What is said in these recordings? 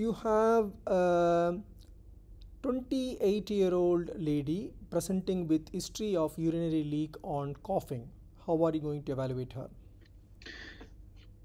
You have a 28 year old lady presenting with history of urinary leak on coughing. How are you going to evaluate her?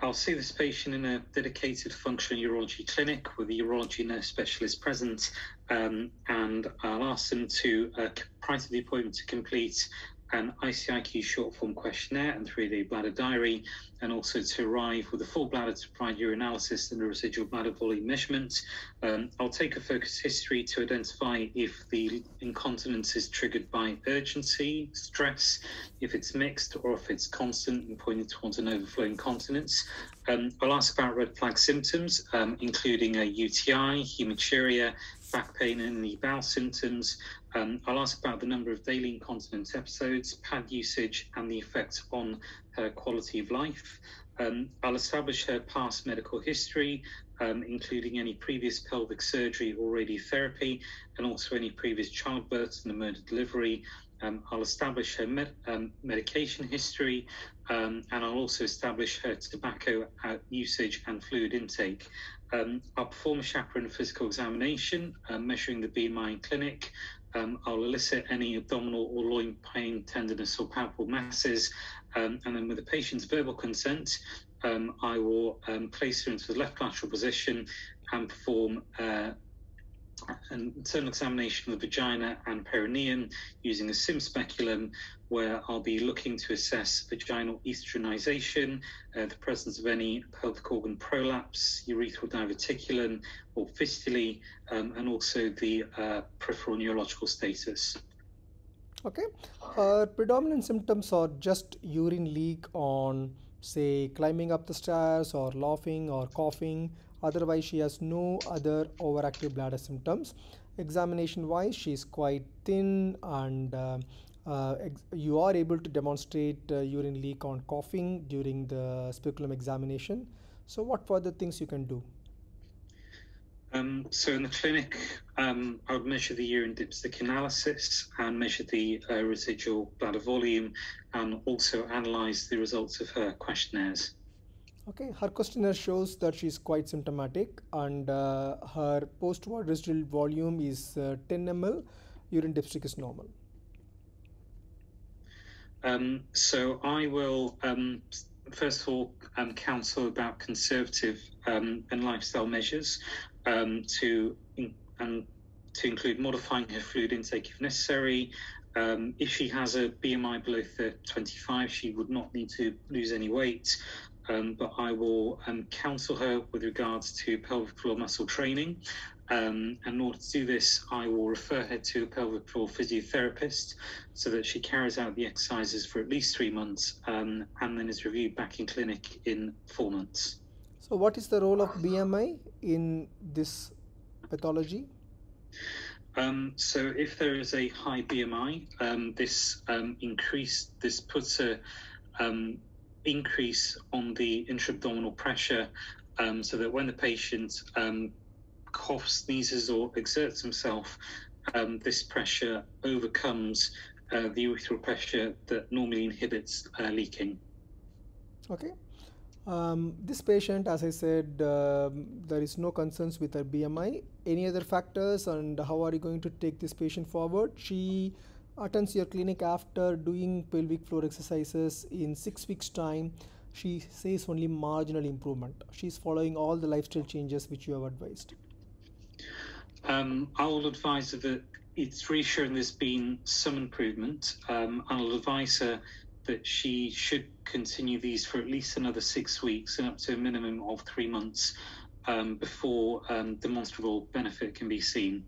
I'll see this patient in a dedicated functional urology clinic with a urology nurse specialist present, um, and I'll ask them to, uh, prior to the appointment, to complete an ICIQ short form questionnaire and three day bladder diary, and also to arrive with a full bladder to provide urinalysis and a residual bladder volume measurement. Um, I'll take a focus history to identify if the incontinence is triggered by urgency, stress, if it's mixed, or if it's constant and pointing towards an overflow incontinence. Um, I'll ask about red flag symptoms, um, including a UTI, hematuria, back pain, and the bowel symptoms. Um, I'll ask about the number of daily incontinence episodes, pad usage, and the effect on her quality of life. Um, I'll establish her past medical history, um, including any previous pelvic surgery or radiotherapy, and also any previous childbirths and the emergent delivery. Um, I'll establish her med- um, medication history, um, and I'll also establish her tobacco uh, usage and fluid intake. Um, I'll perform a chaperone physical examination, uh, measuring the BMI in clinic. Um, I'll elicit any abdominal or loin pain, tenderness, or palpable masses. Um, and then, with the patient's verbal consent, um, I will um, place her into the left lateral position and perform uh, an internal examination of the vagina and perineum using a sim speculum, where I'll be looking to assess vaginal estrogenization, uh, the presence of any pelvic organ prolapse, urethral diverticulum or fistulae, um, and also the uh, peripheral neurological status. Okay. Her predominant symptoms are just urine leak on, say, climbing up the stairs or laughing or coughing. Otherwise, she has no other overactive bladder symptoms. Examination wise, she is quite thin and uh, uh, you are able to demonstrate uh, urine leak on coughing during the speculum examination. So, what further things you can do? Um, so in the clinic, um, I would measure the urine dipstick analysis and measure the uh, residual bladder volume and also analyze the results of her questionnaires. Okay, her questionnaire shows that she is quite symptomatic and uh, her post-void residual volume is uh, 10 ml, urine dipstick is normal. Um, so I will um, first of all um, counsel about conservative um, and lifestyle measures um, to and to include modifying her fluid intake if necessary. Um, if she has a BMI below 25, she would not need to lose any weight. Um, but I will um, counsel her with regards to pelvic floor muscle training. Um, and in order to do this, I will refer her to a pelvic floor physiotherapist so that she carries out the exercises for at least three months um, and then is reviewed back in clinic in four months. So, what is the role of BMI in this pathology? Um, so, if there is a high BMI, um, this um, increase this puts a um, increase on the intra-abdominal pressure, um, so that when the patient um, coughs, sneezes, or exerts himself, um, this pressure overcomes uh, the urethral pressure that normally inhibits uh, leaking. Okay. Um, this patient, as I said, um, there is no concerns with her BMI. Any other factors, and how are you going to take this patient forward? She attends your clinic after doing pelvic floor exercises in six weeks' time. She says only marginal improvement. She's following all the lifestyle changes which you have advised. Um, I will advise her that it's reassuring there's been some improvement. Um, I'll advise her that she should continue these for at least another six weeks and up to a minimum of three months um, before um, demonstrable benefit can be seen.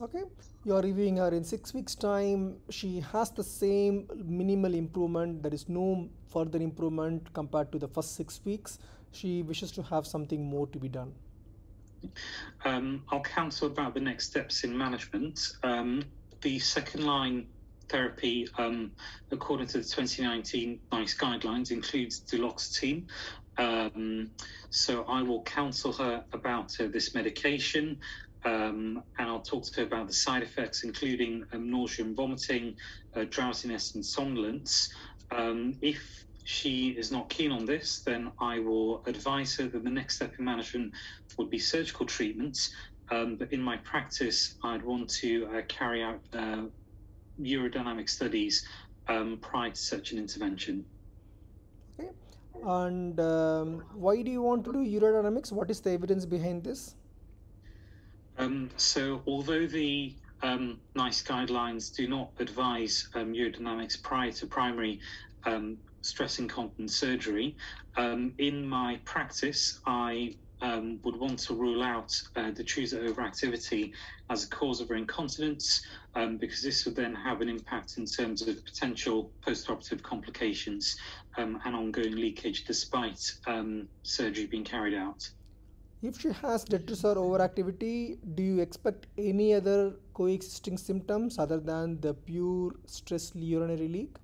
Okay, you are reviewing her in six weeks' time. She has the same minimal improvement. There is no further improvement compared to the first six weeks. She wishes to have something more to be done. Um, I'll counsel about the next steps in management. Um, the second line therapy, um, according to the 2019 NICE guidelines, includes duloxetine. Um, so I will counsel her about uh, this medication. Um, and I'll talk to her about the side effects, including um, nausea and vomiting, uh, drowsiness and somnolence. Um, if she is not keen on this, then I will advise her that the next step in management would be surgical treatment. Um, but in my practice, I'd want to uh, carry out uh, urodynamic studies um, prior to such an intervention. Okay. And um, why do you want to do urodynamics? What is the evidence behind this? Um, so, although the um, NICE guidelines do not advise um, urodynamics prior to primary um, stress incontinence surgery, um, in my practice, I um, would want to rule out uh, detrusor overactivity as a cause of incontinence um, because this would then have an impact in terms of potential postoperative complications um, and ongoing leakage despite um, surgery being carried out. If she has detrusor overactivity, do you expect any other coexisting symptoms other than the pure stress urinary leak?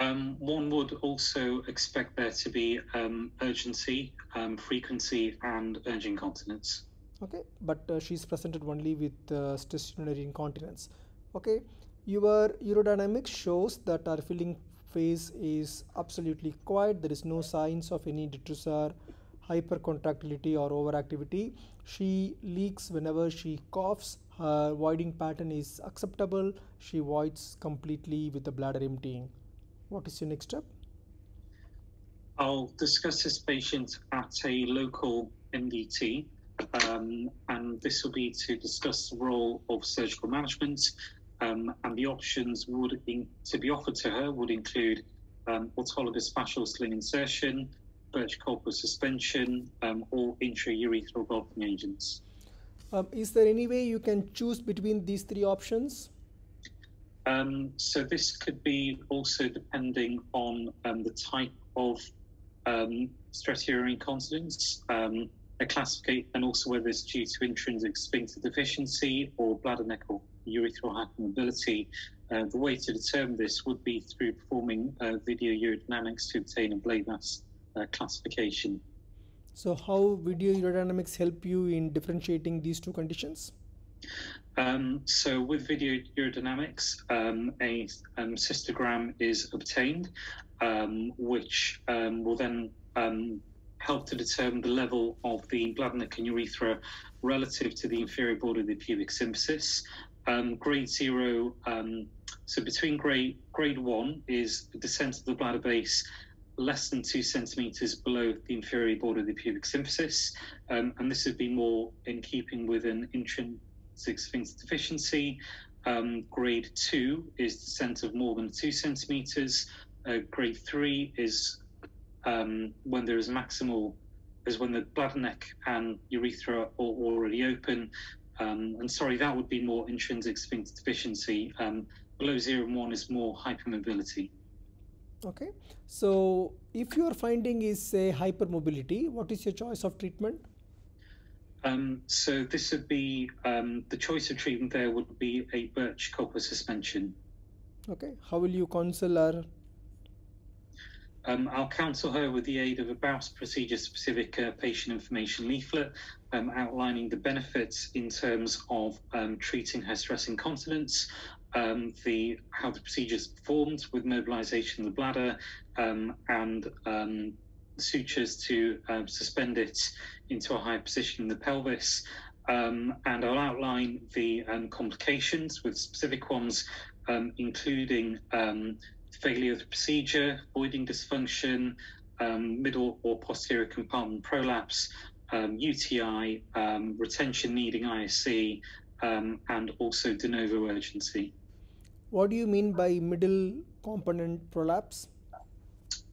Um, one would also expect there to be um, urgency, um, frequency, and urge incontinence. Okay, but uh, she's presented only with uh, stress urinary incontinence. Okay, your urodynamics shows that our filling phase is absolutely quiet. There is no signs of any detrusor, hypercontractility, or overactivity. She leaks whenever she coughs. Her voiding pattern is acceptable. She voids completely with the bladder emptying. What is your next step? I'll discuss this patient at a local MDT, um, and this will be to discuss the role of surgical management. Um, and the options would in, to be offered to her would include um, autologous fascial sling insertion, Burch colposuspension, um, or intraurethral bulking agents. Um, is there any way you can choose between these three options? Um, so this could be also depending on um, the type of um, stress urinary incontinence, um, a classification, and also whether it's due to intrinsic sphincter deficiency or bladder neck or urethral hypermobility. Uh, the way to determine this would be through performing uh, video urodynamics to obtain a Blaivas uh, classification. So, how video urodynamics help you in differentiating these two conditions? Um, so with video urodynamics, um, a um, cystogram is obtained, um, which um, will then um, help to determine the level of the bladder neck and urethra relative to the inferior border of the pubic symphysis. grade zero, so between grade grade one is the descent of the bladder base less than two centimeters below the inferior border of the pubic symphysis, and this would be more in keeping with an intrinsic sphincter deficiency. Um, grade two is descent of more than two centimeters. Uh, grade three is um, when there is maximal, is when the bladder neck and urethra are already open. Um, and sorry, that would be more intrinsic sphincter deficiency. Um, below zero and one is more hypermobility. Okay, so if your finding is say hypermobility, what is your choice of treatment? Um, so this would be um, the choice of treatment. There would be a Burch colposuspension. Okay. How will you counsel her? Um, I'll counsel her with the aid of a BAUS procedure-specific uh, patient information leaflet, um, outlining the benefits in terms of um, treating her stress incontinence, um, the how the procedure is performed with mobilization of the bladder, and sutures to um, suspend it into a higher position in the pelvis. Um, and I'll outline the um, complications with specific ones, um, including um, failure of the procedure, voiding dysfunction, um, middle or posterior compartment prolapse, UTI, retention needing ISC, and also de novo urgency. What do you mean by middle component prolapse?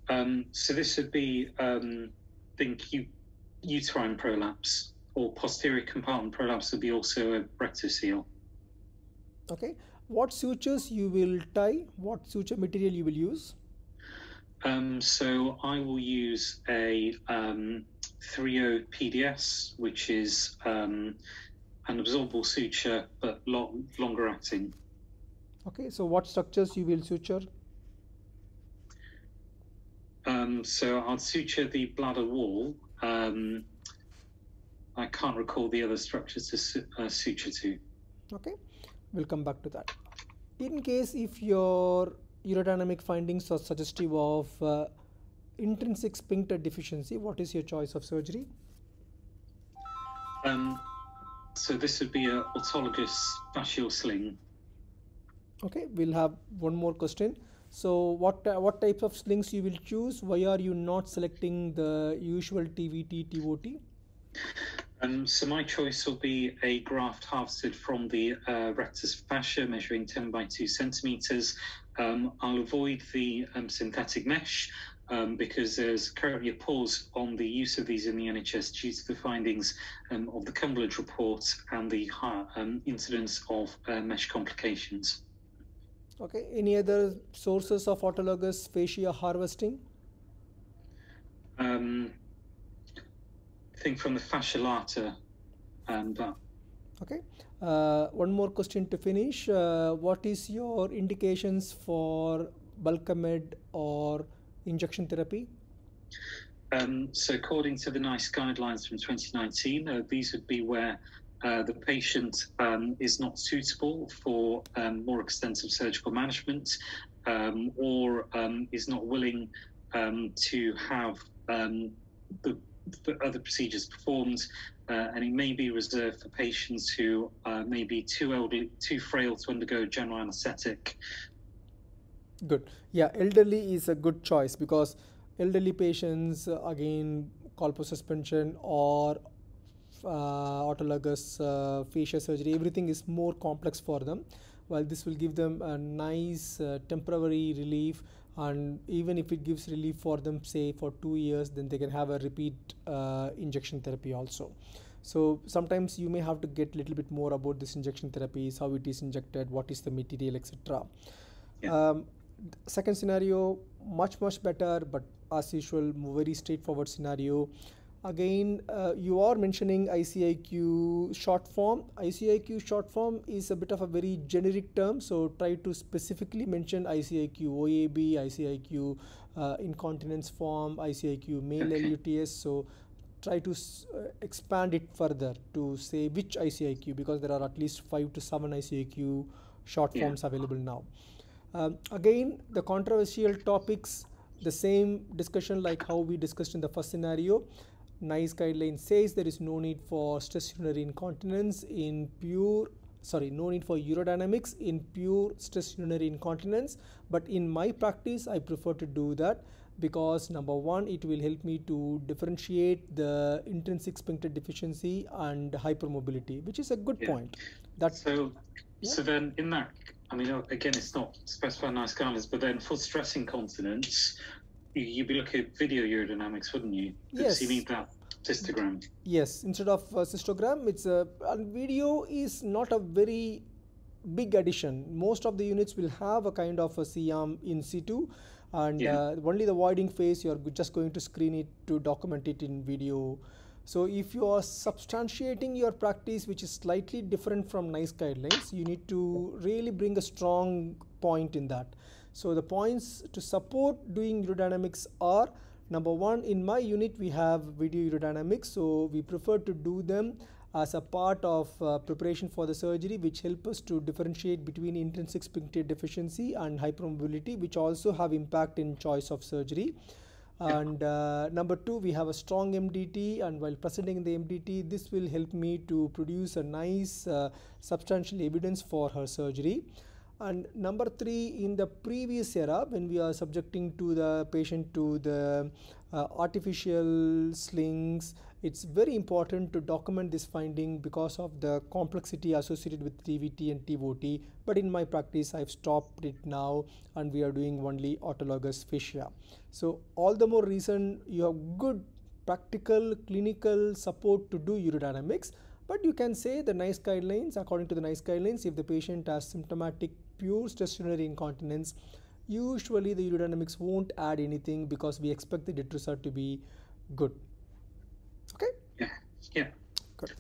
Um, so this would be, um, think, you uterine prolapse or posterior compartment prolapse would be also a rectocele. Okay. What sutures you will tie? What suture material you will use? Um, so I will use a um, 3O PDS, which is um, an absorbable suture but long, longer acting. Okay. So what structures you will suture? Um, so I'll suture the bladder wall. Um, I can't recall the other structures to su uh, suture to. Okay, we'll come back to that. In case if your urodynamic findings are suggestive of uh, intrinsic sphincter deficiency, what is your choice of surgery? Um, so this would be a autologous fascial sling. Okay, we'll have one more question. So what uh, what types of slings you will choose? Why are you not selecting the usual TVT TOT? Um, so my choice will be a graft harvested from the uh, rectus fascia, measuring 10 by 2 centimeters. Um, I'll avoid the um, synthetic mesh um, because there's currently a pause on the use of these in the NHS due to the findings um, of the Cumberlege report and the um, incidence of uh, mesh complications. Okay, any other sources of autologous fascia harvesting? Um, I think from the fascia lata and that. Okay, uh, one more question to finish. Uh, what is your indications for Bulkamid or injection therapy? Um, so, according to the NICE guidelines from 2019, uh, these would be where uh, the patient um, is not suitable for um, more extensive surgical management um, or um, is not willing um, to have the, the, other procedures performed. Uh, and it may be reserved for patients who uh, may be too elderly, too frail to undergo general anesthetic Good. Yeah, elderly is a good choice because elderly patients, again, again, colposuspension or autologous uh, fascia surgery, everything is more complex for them. While this will give them a nice uh, temporary relief, and even if it gives relief for them, say for two years, then they can have a repeat uh, injection therapy also. So sometimes you may have to get a little bit more about this injection therapies, how it is injected, what is the material, etc. Yeah. Um, second scenario much much better but as usual very straightforward scenario again uh, you are mentioning ICIQ short form ICIQ short form is a bit of a very generic term so try to specifically mention ICIQ OAB ICIQ uh, incontinence form ICIQ male. LUTS so try to uh, expand it further to say which ICIQ because there are at least 5 to 7 ICIQ short forms available now um, again, the controversial topics, the same discussion like how we discussed in the first scenario. NICE guideline says there is no need for stress urinary incontinence in pure sorry no need for urodynamics in pure stress urinary incontinence but in my practice i prefer to do that because number one it will help me to differentiate the intrinsic sphincter deficiency and hypermobility which is a good yeah. point that's so yeah. so then in that I mean, again, it's not specified NICE guidelines, but then for stress incontinence, you'd be looking at video urodynamics, wouldn't you? Yes. you need that cystogram. Yes, instead of uh, cystogram, it's a video is not a very big addition. Most of the units will have a kind of a C-arm in situ, and yeah. uh, only the voiding phase you're just going to screen it to document it in video. So if you are substantiating your practice, which is slightly different from NICE guidelines, you need to really bring a strong point in that. So the points to support doing urodynamics are number one, in my unit, we have video urodynamics. So we prefer to do them as a part of uh, preparation for the surgery, which help us to differentiate between intrinsic sphincter deficiency and hypermobility, which also have impact in choice of surgery and uh, number two we have a strong MDT and while presenting the MDT this will help me to produce a nice uh, substantial evidence for her surgery and number three in the previous era when we are subjecting to the patient to the uh, artificial slings it's very important to document this finding because of the complexity associated with TVT and TOT but in my practice I've stopped it now and we are doing only autologous fascia. So all the more reason you have good practical clinical support to do urodynamics. But you can say the NICE guidelines according to the NICE guidelines if the patient has symptomatic pure urinary incontinence usually the urodynamics won't add anything because we expect the detrusor to be good Okay? Yeah. Yeah. Good.